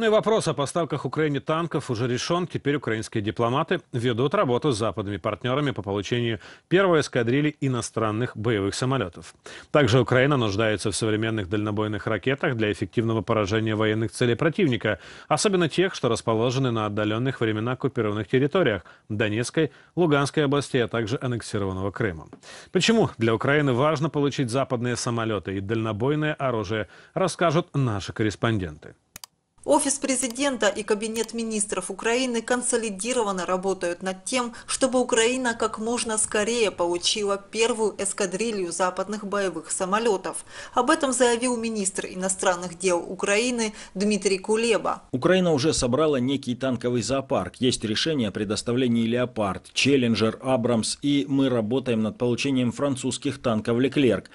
Ну и вопрос о поставках Украине танков уже решен. Теперь украинские дипломаты ведут работу с западными партнерами по получению первой эскадрильи иностранных боевых самолетов. Также Украина нуждается в современных дальнобойных ракетах для эффективного поражения военных целей противника, особенно тех, что расположены на отдаленных временно оккупированных территориях Донецкой, Луганской областей, а также аннексированного Крыма. Почему для Украины важно получить западные самолеты и дальнобойное оружие, расскажут наши корреспонденты. Офис президента и Кабинет министров Украины консолидированно работают над тем, чтобы Украина как можно скорее получила первую эскадрилью западных боевых самолетов. Об этом заявил министр иностранных дел Украины Дмитрий Кулеба. Украина уже собрала некий танковый зоопарк. Есть решение о предоставлении «Леопард», «Челленджер», «Абрамс» и мы работаем над получением французских танков «Леклерк».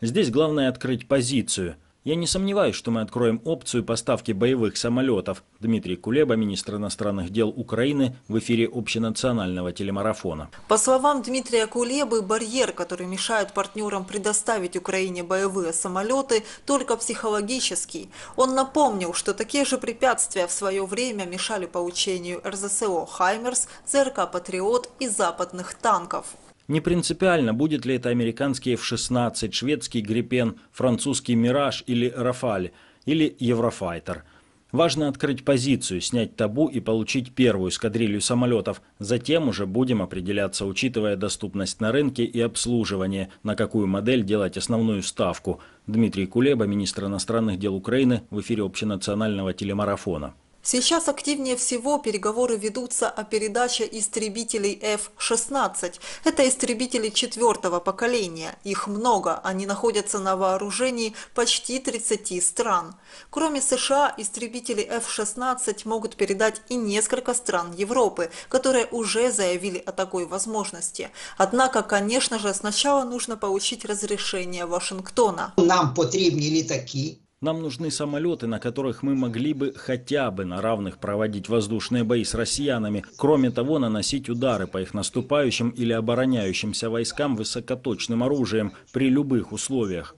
Здесь главное открыть позицию – я не сомневаюсь, что мы откроем опцию поставки боевых самолетов. Дмитрий Кулеба, министр иностранных дел Украины, в эфире общенационального телемарафона. По словам Дмитрия Кулебы, барьер, который мешает партнерам предоставить Украине боевые самолеты, только психологический. Он напомнил, что такие же препятствия в свое время мешали получению РЗСО «Хаймерс», ЗРК «Патриот» и западных танков. Не принципиально, будет ли это американский F-16, шведский Гриппен, французский Мираж или Рафаль, или Еврофайтер. Важно открыть позицию, снять табу и получить первую эскадрилью самолетов. Затем уже будем определяться, учитывая доступность на рынке и обслуживание, на какую модель делать основную ставку. Дмитрий Кулеба, министр иностранных дел Украины, в эфире общенационального телемарафона. Сейчас активнее всего переговоры ведутся о передаче истребителей F-16. Это истребители четвертого поколения. Их много, они находятся на вооружении почти 30 стран. Кроме США, истребители F-16 могут передать и несколько стран Европы, которые уже заявили о такой возможности. Однако, конечно же, сначала нужно получить разрешение Вашингтона. Нам потрібні літаки, нам нужны самолеты, на которых мы могли бы хотя бы на равных проводить воздушные бои с россиянами, кроме того наносить удары по их наступающим или обороняющимся войскам высокоточным оружием при любых условиях.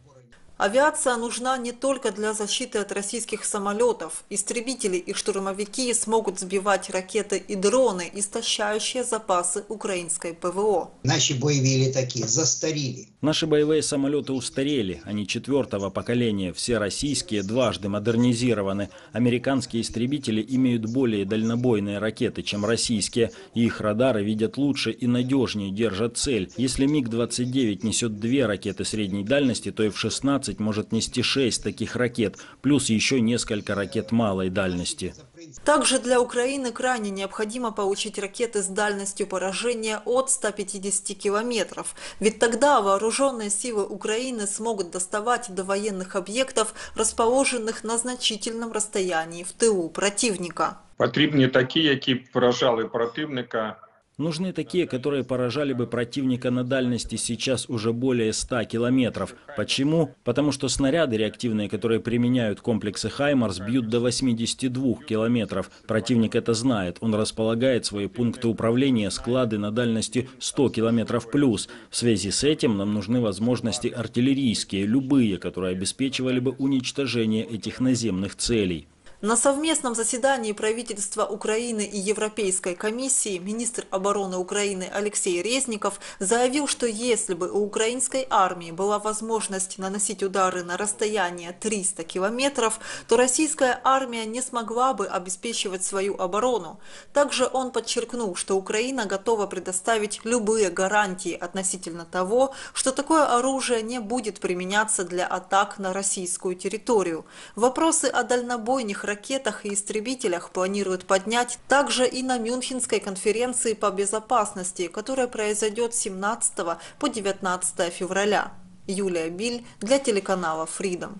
Авиация нужна не только для защиты от российских самолетов. Истребители и штурмовики смогут сбивать ракеты и дроны, истощающие запасы украинской ПВО. Наши боевые летаки застарили. Наши боевые самолеты устарели. Они четвертого поколения. Все российские дважды модернизированы. Американские истребители имеют более дальнобойные ракеты, чем российские. И их радары видят лучше и надежнее держат цель. Если МиГ-29 несет две ракеты средней дальности, то F-16 может нести 6 таких ракет, плюс еще несколько ракет малой дальности. Также для Украины крайне необходимо получить ракеты с дальностью поражения от 150 километров, ведь тогда вооруженные силы Украины смогут доставать до военных объектов, расположенных на значительном расстоянии в тылу противника. Потрібні такі, які поражали противника Нужны такие, которые поражали бы противника на дальности сейчас уже более 100 километров. Почему? Потому что снаряды реактивные, которые применяют комплексы «Хаймарс», бьют до 82 километров. Противник это знает. Он располагает свои пункты управления, склады на дальности 100 километров плюс. В связи с этим нам нужны возможности артиллерийские, любые, которые обеспечивали бы уничтожение этих наземных целей. На совместном заседании правительства Украины и Европейской комиссии министр обороны Украины Алексей Резников заявил, что если бы у украинской армии была возможность наносить удары на расстояние 300 километров, то российская армия не смогла бы обеспечивать свою оборону. Также он подчеркнул, что Украина готова предоставить любые гарантии относительно того, что такое оружие не будет применяться для атак на российскую территорию. Вопросы о дальнобойных ракетах и истребителях планируют поднять также и на Мюнхенской конференции по безопасности, которая произойдет с 17 по 19 февраля. Юлия Биль для телеканала Freedom.